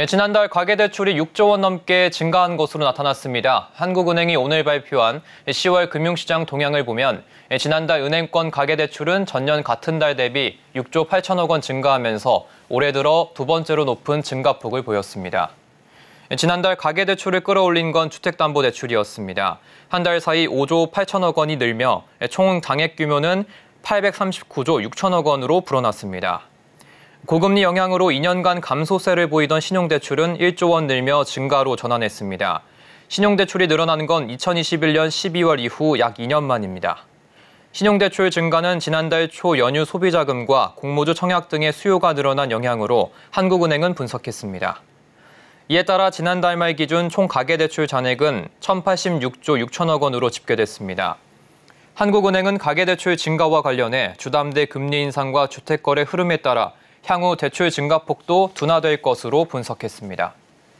예, 지난달 가계대출이 6조 원 넘게 증가한 것으로 나타났습니다. 한국은행이 오늘 발표한 10월 금융시장 동향을 보면 예, 지난달 은행권 가계대출은 전년 같은 달 대비 6조 8천억 원 증가하면서 올해 들어 두 번째로 높은 증가폭을 보였습니다. 예, 지난달 가계대출을 끌어올린 건 주택담보대출이었습니다. 한 달 사이 5조 8천억 원이 늘며 총 장액 규모는 839조 6천억 원으로 불어났습니다. 고금리 영향으로 2년간 감소세를 보이던 신용대출은 1조 원 늘며 증가로 전환했습니다. 신용대출이 늘어나는 건 2021년 12월 이후 약 2년 만입니다. 신용대출 증가는 지난달 초 연휴 소비자금과 공모주 청약 등의 수요가 늘어난 영향으로 한국은행은 분석했습니다. 이에 따라 지난달 말 기준 총 가계대출 잔액은 1,086조 6천억 원으로 집계됐습니다. 한국은행은 가계대출 증가와 관련해 주담대 금리 인상과 주택거래 흐름에 따라 향후 대출 증가폭도 둔화될 것으로 분석했습니다.